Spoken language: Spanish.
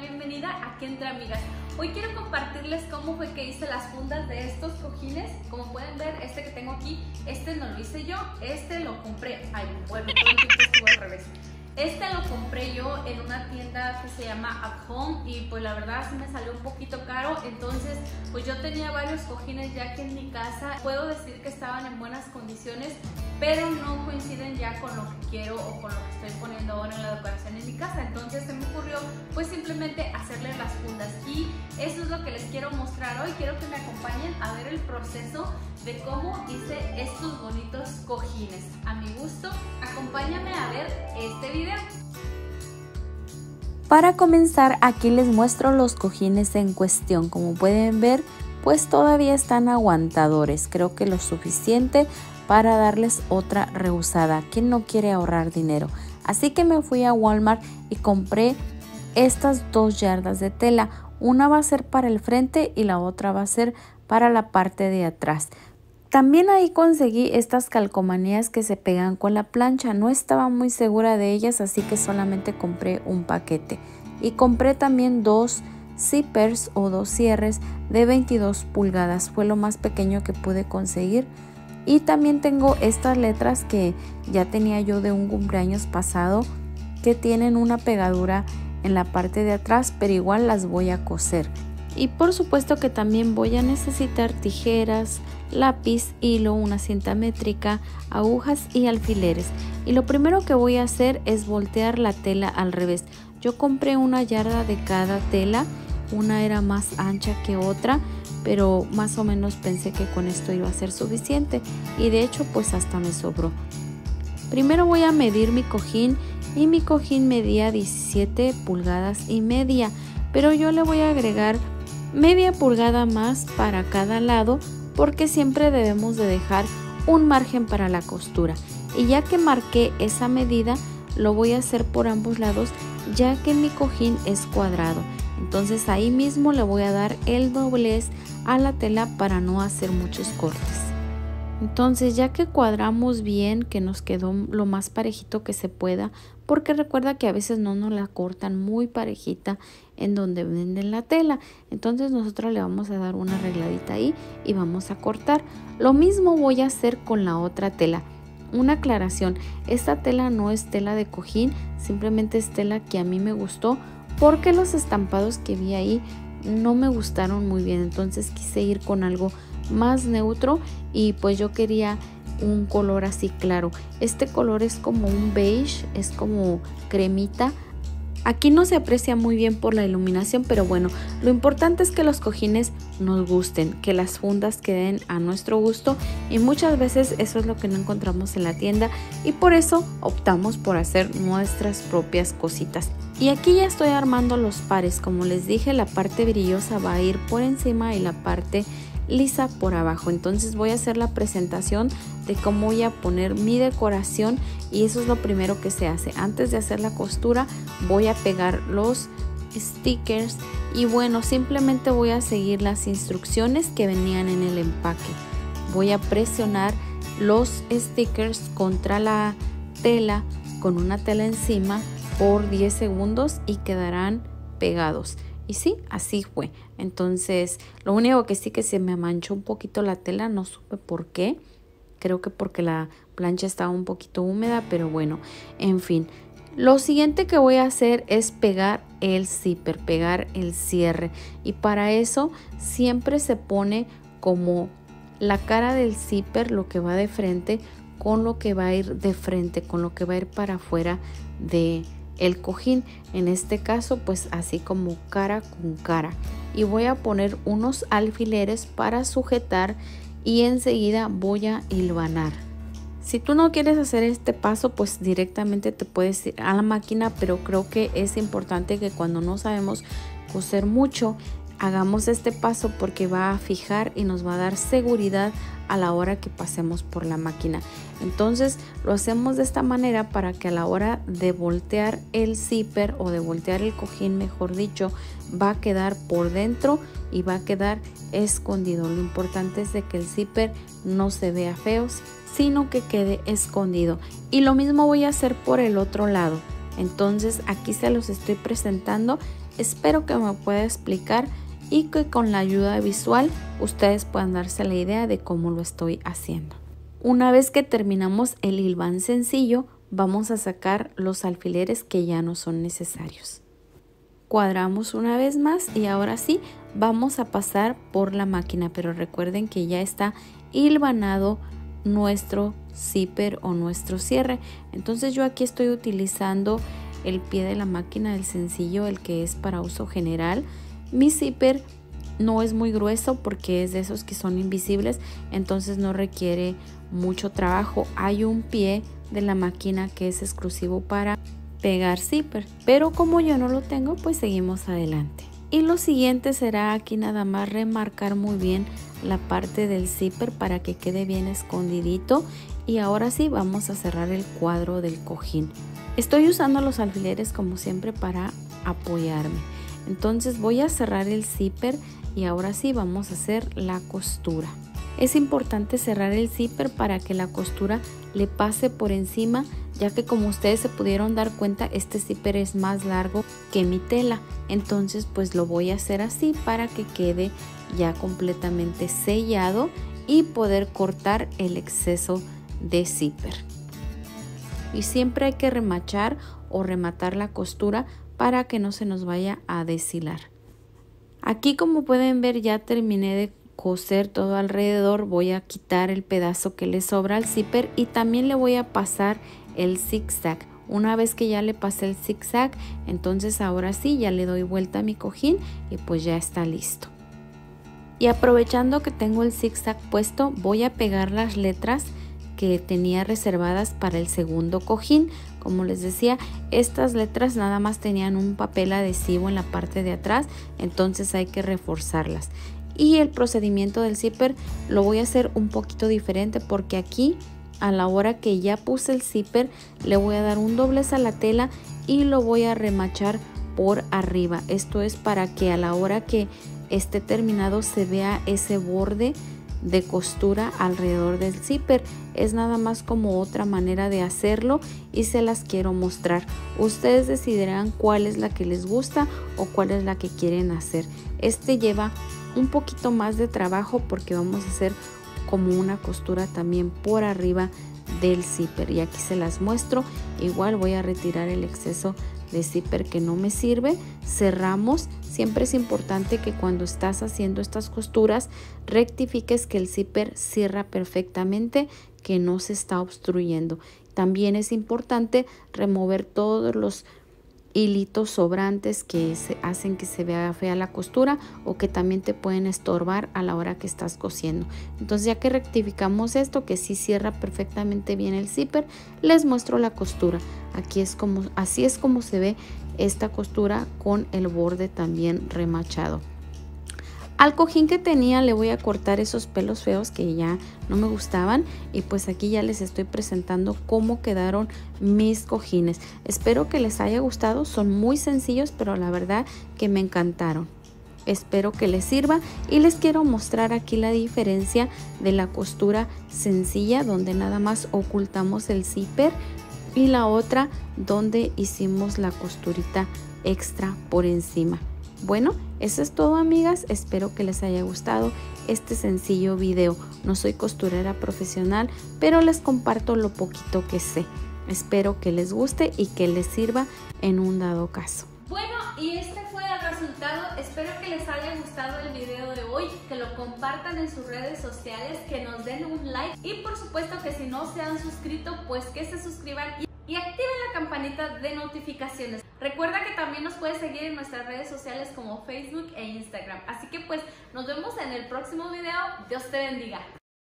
bienvenida aquí entre amigas. Hoy quiero compartirles cómo fue que hice las fundas de estos cojines. Como pueden ver, este que tengo aquí, este no lo hice yo, este lo compré. Ay, bueno, todo el estuvo al revés. Este lo compré yo en una tienda que se llama At Home y pues la verdad sí me salió un poquito caro. Entonces pues yo tenía varios cojines ya aquí en mi casa. Puedo decir que estaban en buenas condiciones, pero no coinciden ya con lo que quiero o con lo que estoy poniendo ahora en la decoración en mi casa. Entonces se me ocurrió pues simplemente hacerle las fundas y eso es lo que les quiero mostrar hoy. Quiero que me acompañen a ver el proceso de cómo hice estos bonitos cojines. A mi gusto, acompáñame a ver este video. Para comenzar, aquí les muestro los cojines en cuestión. Como pueden ver, pues todavía están aguantadores. Creo que lo suficiente para darles otra reusada. ¿Quién no quiere ahorrar dinero? Así que me fui a Walmart y compré estas dos yardas de tela. Una va a ser para el frente y la otra va a ser para la parte de atrás. También ahí conseguí estas calcomanías que se pegan con la plancha. No estaba muy segura de ellas, así que solamente compré un paquete. Y compré también dos zippers o dos cierres de 22 pulgadas. Fue lo más pequeño que pude conseguir. Y también tengo estas letras que ya tenía yo de un cumpleaños pasado que tienen una pegadura en la parte de atrás, pero igual las voy a coser. Y por supuesto que también voy a necesitar tijeras, lápiz, hilo, una cinta métrica, agujas y alfileres. Y lo primero que voy a hacer es voltear la tela al revés. Yo compré una yarda de cada tela, una era más ancha que otra, pero más o menos pensé que con esto iba a ser suficiente y de hecho pues hasta me sobró. Primero voy a medir mi cojín y mi cojín medía 17 pulgadas y media, pero yo le voy a agregar media pulgada más para cada lado porque siempre debemos de dejar un margen para la costura y ya que marqué esa medida lo voy a hacer por ambos lados ya que mi cojín es cuadrado entonces ahí mismo le voy a dar el doblez a la tela para no hacer muchos cortes entonces ya que cuadramos bien, que nos quedó lo más parejito que se pueda, porque recuerda que a veces no nos la cortan muy parejita en donde venden la tela. Entonces nosotros le vamos a dar una arregladita ahí y vamos a cortar. Lo mismo voy a hacer con la otra tela. Una aclaración, esta tela no es tela de cojín, simplemente es tela que a mí me gustó porque los estampados que vi ahí no me gustaron muy bien. Entonces quise ir con algo más neutro y pues yo quería un color así claro. Este color es como un beige, es como cremita. Aquí no se aprecia muy bien por la iluminación, pero bueno, lo importante es que los cojines nos gusten, que las fundas queden a nuestro gusto y muchas veces eso es lo que no encontramos en la tienda y por eso optamos por hacer nuestras propias cositas. Y aquí ya estoy armando los pares, como les dije, la parte brillosa va a ir por encima y la parte lisa por abajo. Entonces voy a hacer la presentación de cómo voy a poner mi decoración y eso es lo primero que se hace. Antes de hacer la costura voy a pegar los stickers y bueno, simplemente voy a seguir las instrucciones que venían en el empaque. Voy a presionar los stickers contra la tela con una tela encima por 10 segundos y quedarán pegados. Y sí, así fue. Entonces, lo único que sí que se me manchó un poquito la tela, no supe por qué. Creo que porque la plancha estaba un poquito húmeda, pero bueno, en fin. Lo siguiente que voy a hacer es pegar el zipper, pegar el cierre. Y para eso siempre se pone como la cara del zipper, lo que va de frente, con lo que va a ir de frente, con lo que va a ir para afuera de el cojín, en este caso pues así como cara con cara. Y voy a poner unos alfileres para sujetar y enseguida voy a hilvanar. Si tú no quieres hacer este paso, pues directamente te puedes ir a la máquina, pero creo que es importante que cuando no sabemos coser mucho, hagamos este paso porque va a fijar y nos va a dar seguridad a la hora que pasemos por la máquina. Entonces lo hacemos de esta manera para que a la hora de voltear el zipper o de voltear el cojín, mejor dicho, va a quedar por dentro y va a quedar escondido. Lo importante es de que el zipper no se vea feo, sino que quede escondido. Y lo mismo voy a hacer por el otro lado. Entonces aquí se los estoy presentando espero que me pueda explicar y que con la ayuda visual ustedes puedan darse la idea de cómo lo estoy haciendo. Una vez que terminamos el hilván sencillo, vamos a sacar los alfileres que ya no son necesarios. Cuadramos una vez más y ahora sí vamos a pasar por la máquina, pero recuerden que ya está hilvanado nuestro zipper o nuestro cierre. Entonces yo aquí estoy utilizando el pie de la máquina del sencillo, el que es para uso general. Mi zipper no es muy grueso porque es de esos que son invisibles, entonces no requiere mucho trabajo. Hay un pie de la máquina que es exclusivo para pegar zipper, pero como yo no lo tengo, pues seguimos adelante. Y lo siguiente será aquí nada más remarcar muy bien la parte del zipper para que quede bien escondidito y ahora sí vamos a cerrar el cuadro del cojín. Estoy usando los alfileres como siempre para apoyarme. Entonces voy a cerrar el zipper y ahora sí vamos a hacer la costura. Es importante cerrar el zipper para que la costura le pase por encima ya que como ustedes se pudieron dar cuenta este zipper es más largo que mi tela entonces pues lo voy a hacer así para que quede ya completamente sellado y poder cortar el exceso de zipper y siempre hay que remachar o rematar la costura para que no se nos vaya a deshilar aquí como pueden ver ya terminé de coser todo alrededor voy a quitar el pedazo que le sobra al zipper y también le voy a pasar el zigzag. Una vez que ya le pasé el zigzag, entonces ahora sí ya le doy vuelta a mi cojín y pues ya está listo. Y aprovechando que tengo el zigzag puesto, voy a pegar las letras que tenía reservadas para el segundo cojín. Como les decía, estas letras nada más tenían un papel adhesivo en la parte de atrás, entonces hay que reforzarlas. Y el procedimiento del zipper lo voy a hacer un poquito diferente porque aquí a la hora que ya puse el zipper le voy a dar un doblez a la tela y lo voy a remachar por arriba esto es para que a la hora que esté terminado se vea ese borde de costura alrededor del zipper es nada más como otra manera de hacerlo y se las quiero mostrar. Ustedes decidirán cuál es la que les gusta o cuál es la que quieren hacer. Este lleva un poquito más de trabajo porque vamos a hacer como una costura también por arriba del zipper y aquí se las muestro. Igual voy a retirar el exceso de zipper que no me sirve cerramos. Siempre es importante que cuando estás haciendo estas costuras rectifiques que el zipper cierra perfectamente que no se está obstruyendo. También es importante remover todos los hilitos sobrantes que se hacen que se vea fea la costura o que también te pueden estorbar a la hora que estás cosiendo. Entonces ya que rectificamos esto que sí cierra perfectamente bien el zipper les muestro la costura. Aquí es como así es como se ve esta costura con el borde también remachado al cojín que tenía le voy a cortar esos pelos feos que ya no me gustaban y pues aquí ya les estoy presentando cómo quedaron mis cojines. Espero que les haya gustado, son muy sencillos pero la verdad que me encantaron. Espero que les sirva y les quiero mostrar aquí la diferencia de la costura sencilla donde nada más ocultamos el zipper y la otra donde hicimos la costurita extra por encima. Bueno, eso es todo amigas, espero que les haya gustado este sencillo video. No soy costurera profesional, pero les comparto lo poquito que sé. Espero que les guste y que les sirva en un dado caso. Bueno, y este fue el resultado. Espero que les haya gustado el video de hoy, que lo compartan en sus redes sociales, que nos den un like y por supuesto que si no se han suscrito, pues que se suscriban y activen la campanita de notificaciones. Recuerda que también nos puedes seguir en nuestras redes sociales como Facebook e Instagram. Así que pues nos vemos en el próximo video. Dios te bendiga.